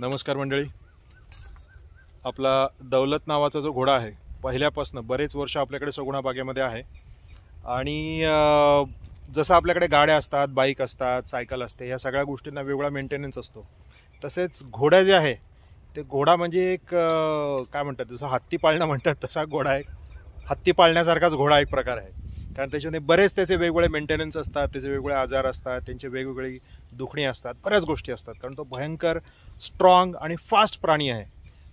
नमस्कार मंडळी. आपला दौलत नावाचा जो घोडा आहे पहिल्यापासून बरेच वर्ष आपल्याकडे सगुणा बागेमध्ये आहे. आणि जसं आपल्याकडे गाड्या असतात बाईक असतात सायकल असते ह्या सगळ्या गोष्टींना वेगळा मेंटेनन्स असतो. तसेच घोड्या जे आहे ते घोडा म्हणजे एक काय म्हणतात जसं हत्ती पाळणं म्हणतात तसा घोडा एक हत्ती पाळण्यासारखाच घोडा एक प्रकार आहे. कारण त्याच्यामध्ये बरेच त्याचे वेगवेगळे मेंटेनन्स असतात त्याचे वेगवेगळे आजार असतात त्यांचे वेगवेगळी दुखणी असतात बऱ्याच गोष्टी असतात. कारण तो भयंकर स्ट्रॉंग आणि फास्ट प्राणी आहे.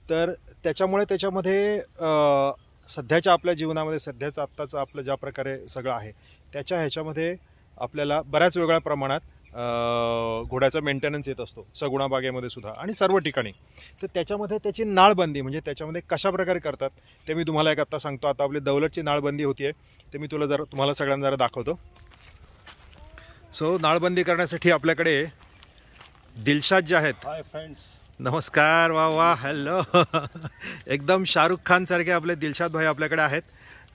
तर त्याच्यामुळे त्याच्यामध्ये सध्याच्या आपल्या जीवनामध्ये सध्याचं आत्ताचं आपलं ज्या प्रकारे सगळं आहे त्याच्या ह्याच्यामध्ये आपल्याला बऱ्याच वेगळ्या प्रमाणात घोड्याचा मेंटेनन्स येत असतो सगुणा बागेमध्ये सुद्धा आणि सर्व ठिकाणी. तर त्याच्यामध्ये त्याची नाळबंदी म्हणजे त्याच्यामध्ये कशा प्रकारे करतात ते मी तुम्हाला एक आत्ता सांगतो. आता आपली दौलतची नाळबंदी होतीये ते मी तुला जरा तुम्हाला सगळ्यांना जरा दाखवतो. सो नाळबंदी करण्यासाठी आपल्याकडे दिलशाद जे आहेत. हाय फ्रेंड्स नमस्कार वा वा हॅलो एकदम शाहरुख खान सारखे आपले दिलशाद भाई आपल्याकडे आहेत.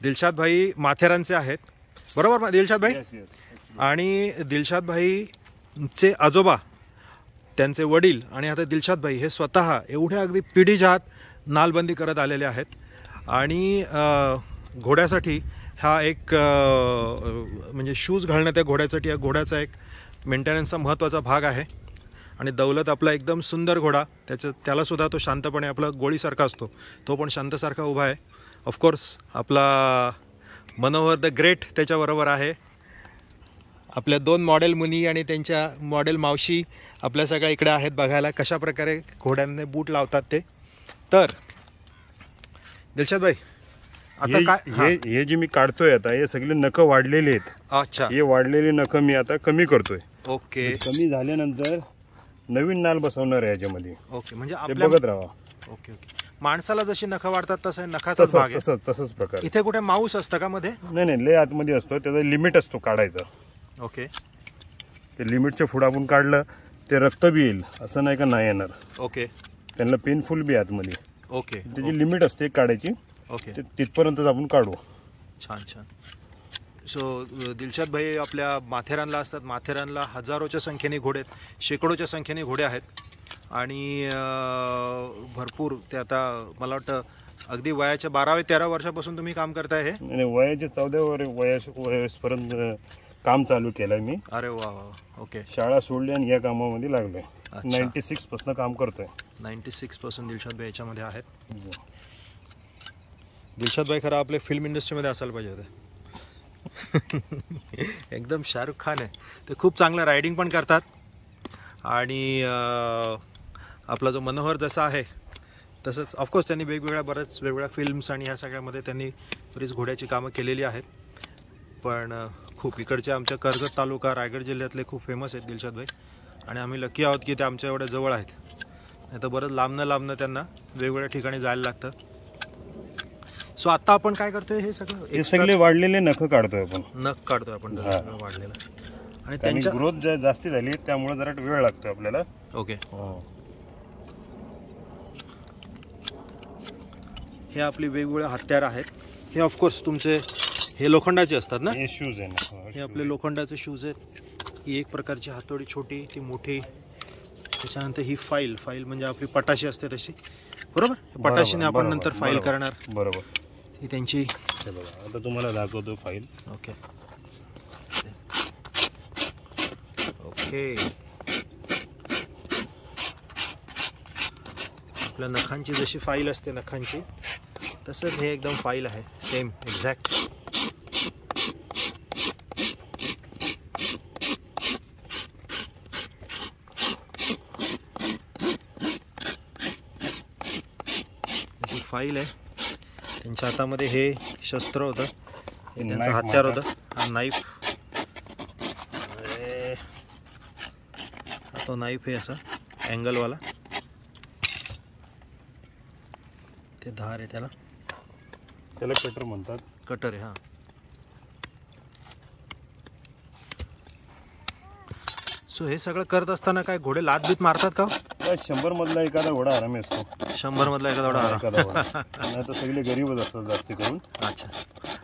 दिलशाद भाई माथेरानचे आहेत. बरोबर ना दिलशाद भाई? आणि दिलशाद चे आजोबा त्यांचे वडील आणि आता दिलशादभाई हे स्वतः एवढ्या अगदी पिढीजात नालबंदी करत आलेले आहेत. आणि घोड्यासाठी हा एक म्हणजे शूज घालणं त्या घोड्यासाठी या घोड्याचा एक मेंटेनन्सचा महत्त्वाचा भाग आहे. आणि दौलत आपला एकदम सुंदर घोडा त्याचं त्यालासुद्धा तो शांतपणे आपला गोळीसारखा असतो. तो पण शांतसारखा उभा आहे. ऑफकोर्स आपला मनोहर द ग्रेट त्याच्याबरोबर आहे. आपल्या दोन मॉडेल मुनी आणि त्यांच्या मॉडेल मावशी आपल्या सगळ्या इकडे आहेत बघायला. कशा प्रकारे घोड्यांना बूट लावतात ते. तर दिलशाद भाई आता काय हां. हे. हे जे मी काढतोय आता हे सगळे नख वाढलेले आहेत. अच्छा. हे वाढलेले नख मी आता कमी करतोय. ओके. कमी झाल्यानंतर नवीन नाल बसवणार आहे याच्यामध्ये. ओके म्हणजे ते आपल्या बघत राहा. Okay okay. माणसाला जशी नखं वाढतात तसं नखाचाच भाग तसंच आहे तसंच तसंच प्रकार. इथे कुठे माऊस असतं का मध्ये? नाही नाही लय आतमध्ये असतो. त्याचा लिमिट असतो काढायचा. ओके. ते लिमिटच्या पुढं आपण काढलं ते रक्त बी येईल असं नाही का नाही येणार. ओके. त्यांना पेनफुल बी आतमध्ये. ओके. त्याची लिमिट असते काढायची ओके. ते तिथपर्यंतच आपण काढू. छान छान. सो दिलशाद भाई आपल्या माथेरानला असतात. माथेरानला हजारोच्या संख्येने घोडे आहेत. शेकडोच्या संख्येने घोडे आहेत. आणि भरपूर ते आता मला वाटतं अगदी वयाच्या बाराव्या तेरा वर्षापासून तुम्ही काम करताय हे? वयाच्या चौदा वर वयास वयसपर्यंत काम चालू केलंय मी. अरे वा वा. ओके शाळा सोडली आणि या कामामध्ये लागलोय. नाईन्टी सिक्सपासून काम करतोय. नाईन्टी सिक्स पर्सेंट दिलशाद भाई याच्यामध्ये आहेत. दिलशाद भाई खरं आपले फिल्म इंडस्ट्रीमध्ये असायला पाहिजे होते. एकदम शाहरुख खान आहे. ते खूप चांगलं रायडिंग पण करतात. आणि आपला जो मनोहर जसा आहे तसंच ऑफकोर्स त्यांनी वेगवेगळ्या बऱ्याच वेगवेगळ्या फिल्म्स आणि ह्या सगळ्यामध्ये त्यांनी बरीच घोड्याची कामं केलेली आहेत. पण खूप. इकडचे आमच्या कर्जत तालुका रायगड जिल्ह्यातले खूप फेमस आहेत दिलशाद भाई आणि आम्ही लकी आहोत की ते आमच्या एवढ्या जवळ आहेत. नाही तर बरंच लांबनं लांबनं त्यांना वेगवेगळ्या ठिकाणी जायला लागतं. सो आता आपण काय करतोय हे सगळं हे सगळे वाढलेले नख काढतोय आपण. नख काढतोय आपण हा. वाढलेलं. आणि त्यांच्या ग्रोथ जास्ती झाली त्यामुळे जरा वेळ लागतोय आपल्याला. ओके हे. आपली वेगवेगळे हत्यार आहेत. हे ऑफकोर्स तुमचे हे लोखंडाचे असतात ना? हे शूज आहे ना. हे आपले लोखंडाचे शूज आहेत. ही एक प्रकारची हातोडी छोटी ती मोठी. त्याच्यानंतर ही फाईल फाईल म्हणजे आपली पटाशी असते तशी. बरोबर? पटाशीने आपण नंतर फाईल. करणार. बरोबर. ही त्यांची हे बघा आता तुम्हाला दाखवतो फाईल ओके. ओके. आपल्या नखांची जशी फाईल असते नखांची तसंच हे एकदम फाईल आहे. सेम एक्झॅक्ट फाईल आहे. त्यांच्या हातामध्ये हे शस्त्र होतं. हे त्यांचं हत्यार. होतं. हा नाईफ हा तो नाईफ आहे असा अँगलवाला ते धार आहे त्याला. त्याला कटर म्हणतात. कटर आहे हा. सो हे सगळं करत असताना काय घोडे लात बीत मारतात का हो? शंभर मधला एखादा घोडा आरामी असतो. शंभर मधला एखादा एवढा एखादा घोडा. आणि आता सगळे गरीबच असतात जास्ती करून. अच्छा.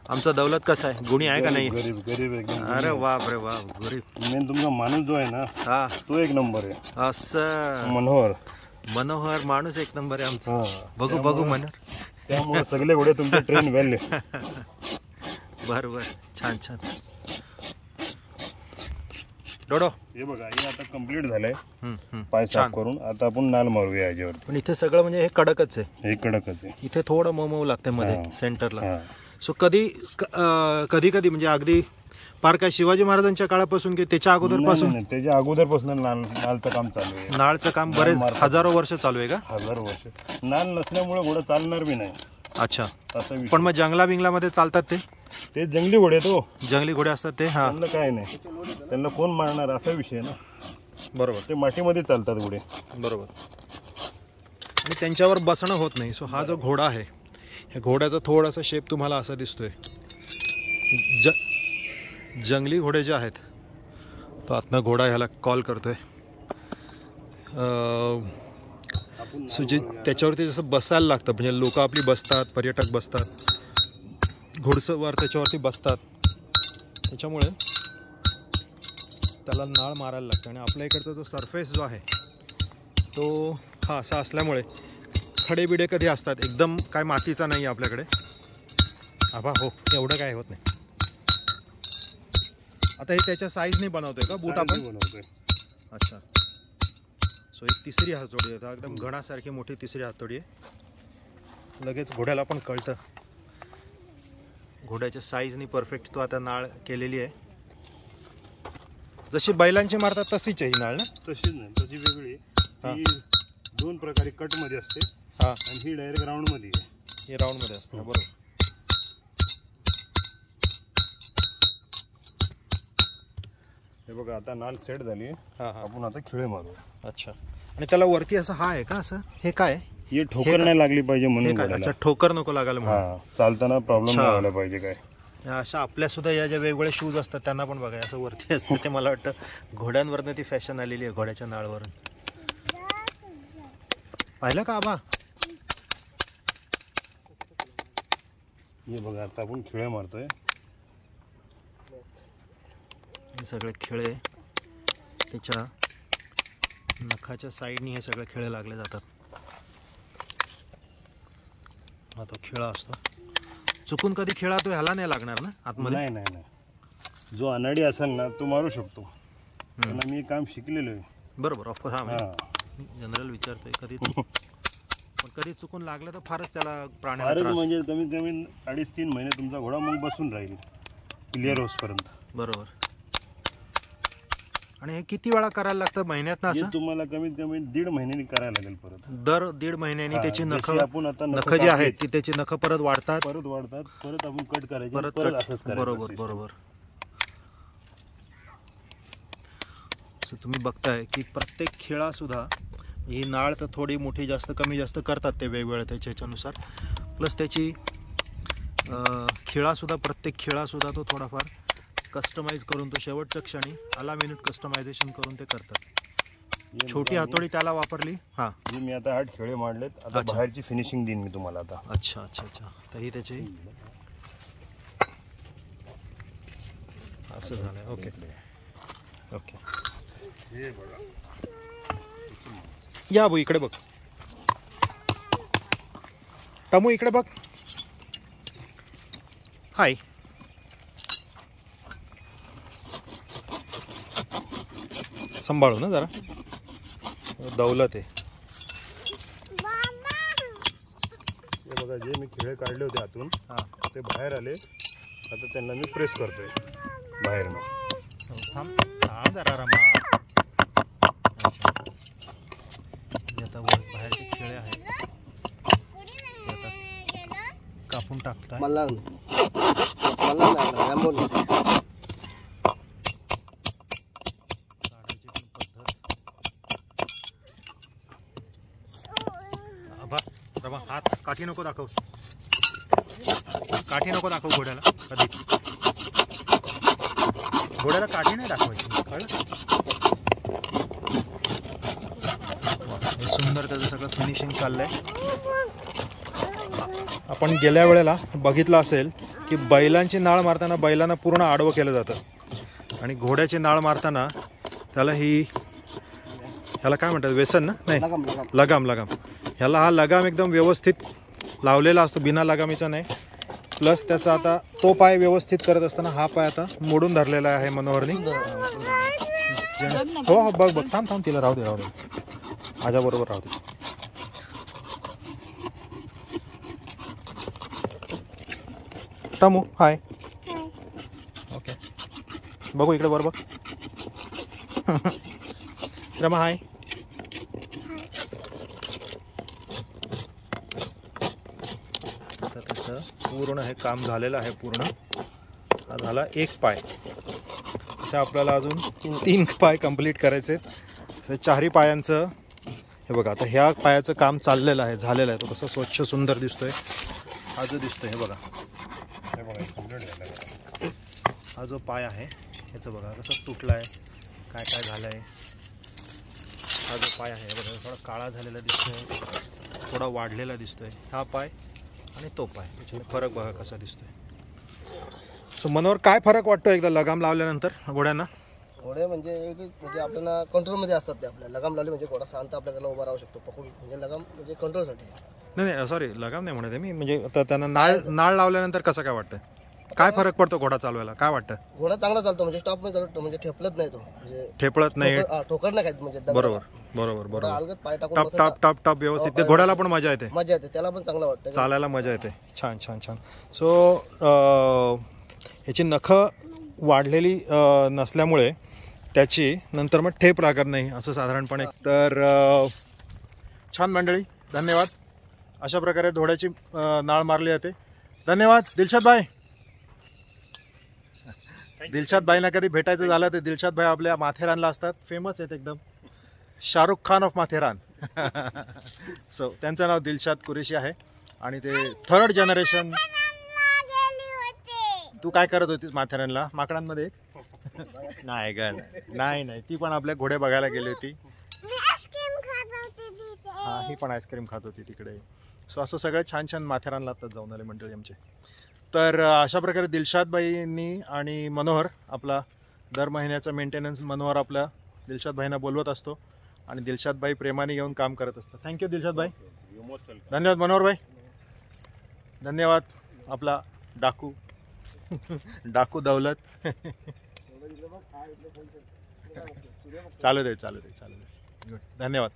आमचा दौलत कसा आहे? गुणी आहे का नाही? गरीब गरीब एकदम अरे बाप रे बाप गरीब. मेन तुमचा माणूस जो आहे ना हा. तो एक नंबर आहे. असं. मनोहर. मनोहर माणूस एक नंबर आहे आमचा. हा. बघू बघू मनोहर. त्यामुळे सगळे घोडे तुमचे ट्रेन वेल बर बर छान छान. डोडो. हे बघा हे आता कंप्लीट झालंय. पाय साफ करून आता आपण नाल मारूया याच्यावरती. पण इथे सगळं म्हणजे हे कडकच आहे. हे कडकच आहे. इथे थोडं मऊ मऊ लागते मध्ये. सेंटरला सो कधी कधी कधी म्हणजे अगदी पार काय शिवाजी महाराजांच्या काळापासून की त्याच्या अगोदरपासून? त्याच्या अगोदरपासून नाल नालचं काम चालू आहे. नाळचं काम बरेच. हजारो वर्ष चालू आहे का? हजार वर्ष. नाल नसल्यामुळे घोडं चालणार बी नाही. अच्छा. पण मग जंगला बिंगलामध्ये चालतात ते? ते जंगली घोडे तो जंगली घोडे असतात ते हा. त्यांना काय नाही. त्यांना कोण मारणार असा विषय ना. बरोबर. ते मातीमध्ये चालतात घोडे. बरोबर. आणि त्यांच्यावर बसणं होत नाही. सो हा जो घोडा आहे ह्या घोड्याचा थोडासा शेप तुम्हाला असा दिसतोय. ज जंगली घोडे जे आहेत तो आतनं घोडा ह्याला कॉल करतोय. सो जे त्याच्यावरती जसं बसायला लागतं म्हणजे लोक आपली बसतात पर्यटक बसतात. घोडसवार त्याच्यावरती बसतात. त्याच्यामुळे त्याला नाळ मारायला लागतं. आणि आपल्या इकडचा जो सरफेस जो आहे तो हा असा असल्यामुळे खडे बिडे कधी असतात? एकदम काय मातीचा नाही आहे आपल्याकडे. आबा हो एवढं काय होत नाही. आता हे त्याच्या साईजने बनवतोय का? बूट आपण? बनवतोय. अच्छा. सो एक तिसरी हातोडी आहे. एकदम घणासारखी मोठी तिसरी हातोडी आहे. लगेच घोड्याला पण कळतं. घोड्याच्या साईजनी परफेक्ट तो आता नाळ केलेली आहे. जशी बैलांची मारतात तशीच आहे ही नाळ ना? तशीच नाही तशी वेगळी हा. ही दोन प्रकारे कटमध्ये असते हां. आणि ही डायरेक्ट राऊंडमध्ये आहे. हे राऊंडमध्ये असतं बरोबर. हे बघा आता नाल सेट झाली आहे. हां हां. आपण आता खिळे मारू. अच्छा. आणि त्याला वरती असं हा आहे का असं? हे काय हे हे ठोकर? नाही लागली पाहिजे म्हणून. अच्छा ठोकर नको लागायला म्हणून. चालताना प्रॉब्लेम. नाही व्हायला पाहिजे काय. अशा आपल्या सुद्धा या ज्या वेगवेगळे शूज असतात त्यांना पण बघा असं वरती असतं ते मला वाटतं. घोड्यांवरनं ती फॅशन आलेली आहे घोड्याच्या नाळवरून. पाहिलं का आबा? हे बघा आता आपण खिळे मारतोय. हे सगळे खिळे त्याच्या नखाच्या साईडनी हे सगळे खिळे लागले जातात. हा तो खिळा असतो. चुकून कधी खिळा तो ह्याला नाही लागणार ना आतमध्ये? नाही नाही नाही. जो अनाडी असेल ना तो मारू शकतो. मी काम शिकलेलो आहे. बरोबर ऑफर हा हा. जनरल विचारतोय कधी पण कधी चुकून लागलं तर फारच त्याला प्राण्याला फारच त्रास. म्हणजे कमीत कमी अडीच तीन महिने तुमचा घोडा मग बसून राहील. क्लिअर होसपर्यंत बरोबर. आणि हे किती वेळा करायला लागतं? महिन्यात ना असं? तुम्हाला कमीत कमी दीड महिन्यानी करायला लागेल परत. दर दीड महिन्यानी हा, त्याची नख जशी आपण आता नखं नख जी कापली, आहेत ती त्याची नख परत वाढतात. परत वाढतात परत आपण कट करायचे परत परत कट- असंच करायचं बरोबर system. बरोबर. So तुम्ही बघताय की प्रत्येक खेळा सुद्धा ही नाळ तर थोडी मोठी जास्त कमी जास्त करतात ते वेगवेगळ्या त्याच्या ह्याच्यानुसार प्लस त्याची खेळासुद्धा प्रत्येक खेळासुद्धा तो थोडाफार कस्टमाइज करून तो शेवटच्या क्षणी आला मिनिट कस्टमायझेशन करून ते करतात. छोटी हातोडी त्याला वापरली? हां. हे मी आता आठ खेळे मांडलेत. आता अच्छा. बाहेरची फिनिशिंग देईन मी तुम्हाला आता. अच्छा अच्छा अच्छा. तर ही त्याची असं झालं ओके ओके या भाऊ इकडे बघ. टमू इकडे बघ. हाय सांभाळू ना जरा. दौलत आहे. हे बघा जे मी खेळे काढले होते आतून हां. ते बाहेर आले. आता त्यांना मी प्रेस करतोय. बाहेर हो, थांब. थांब जरा रमा. हे आता बाहेरचे खेळे आहेत. कापून टाकताय. मल्हार मल्हार काठी नको दाखव. काठी नको दाखव घोड्याला कधीच. घोड्याला काठी नाही दाखवायची. कळलं? हे सुंदर त्याचं सगळं फिनिशिंग चाललंय. आपण गेल्या वेळेला बघितलं असेल की बैलांची नाळ मारताना बैलांना पूर्ण आडवं केलं जातं. आणि घोड्याची नाळ मारताना त्याला ही ह्याला काय म्हणतात व्यसन ना? नाही. लगाम लगाम. लगाम लगाम. ह्याला हा लगाम एकदम व्यवस्थित लावलेला असतो बिना लगामीचा नाही. प्लस त्याचा आता तो पाय व्यवस्थित करत असताना हा पाय आता मोडून धरलेला आहे मनोहरनी. हो हो बघ बघ थांब थांब तिला राहू दे राहू दे. माझ्या बरोबर राहू दे. टमू हाय ओके बघू इकडे बरोबर. रमा हाय आता त्याचं पूर्ण हे काम झालेलं आहे पूर्ण. हा झाला एक पाय. असं आपल्याला अजून तीन पाय कंप्लीट करायचे आहेत. असं चारही पायांचं हे बघा आता ह्या पायाचं काम चाललेलं आहे झालेलं आहे. तो कसं स्वच्छ सुंदर दिसतोय. हा जो दिसतोय हे बघा. हे बघा बघा. हा जो पाय आहे ह्याचं बघा कसं तुटला आहे काय काय झालं आहे हा जो पाय आहे बघा थोडा काळा झालेला दिसतोय थोडा वाढलेला दिसतोय. हा पाय आणि तो पाय त्याच्यामध्ये फरक बघा कसा दिसतोय. सो मनोहर काय फरक वाटतो एकदा लगाम लावल्यानंतर घोड्यांना? घोडे म्हणजे एक- म्हणजे आपल्याला कंट्रोलमध्ये असतात ते आपल्या. लगाम लावले म्हणजे घोडा शांत आपल्याला उभा राहू शकतो. पकडून म्हणजे लगाम म्हणजे कंट्रोलसाठी नाही नाही सॉरी लगाम नाही म्हणत आहे मी. म्हणजे त्यांना नाळ नाळ लावल्यानंतर कसं काय वाटतं काय फरक पडतो घोडा चालवायला? काय वाटतं घोडा चांगला चालतो म्हणजे स्टॉपमध्ये चालतो म्हणजे ठेपलत नाही तो. म्हणजे ठेपळत नाही. ठोकर- नाही खायत म्हणजे. बरोबर. बरोबर बरोबर. अलगद पाय टाकून टप बसायचा. टप टप टप व्यवस्थित. ते घोड्याला पण मजा येते. मजा येते त्याला पण चांगलं वाटतं. चालायला मजा येते. छान छान छान. सो ह्याची नखं वाढलेली अ, नसल्यामुळे त्याची नंतर मग ठेप लागत नाही असं साधारणपणे. तर अ, छान मंडळी धन्यवाद. अशा प्रकारे घोड्याची अ, नाळ मारली जाते. धन्यवाद दिलशाद भाई. दिलशाद भाईना कधी भेटायचं झालं तर दिलशाद भाई आपल्या माथेरानला असतात. फेमस आहेत एकदम. शाहरुख खान ऑफ माथेरान. सो त्यांचं नाव दिलशाद कुरेशी आहे. आणि ते थर्ड जनरेशन तू काय करत होतीस माथेरानला? माकडांमध्ये नाही ग नाही नाही. ती पण आपल्या घोडे बघायला गेली होती. हा ही पण आईस्क्रीम खात होती तिकडे. सो असं सगळं छान छान माथेरानला आता जाऊन आले मंडळी आमचे. तर अशा प्रकारे दिलशादबाईंनी आणि मनोहर आपला दर महिन्याचा मेंटेनन्स मनोहर आपला दिलशादबाईंना बोलवत असतो. आणि दिलशादबाई प्रेमाने येऊन काम करत असतात. थँक्यू दिलशादबाई. धन्यवाद मनोहर भाई धन्यवाद आपला डाकू. डाकू दौलत. चालू दे चालू दे चालू दे. गुड धन्यवाद.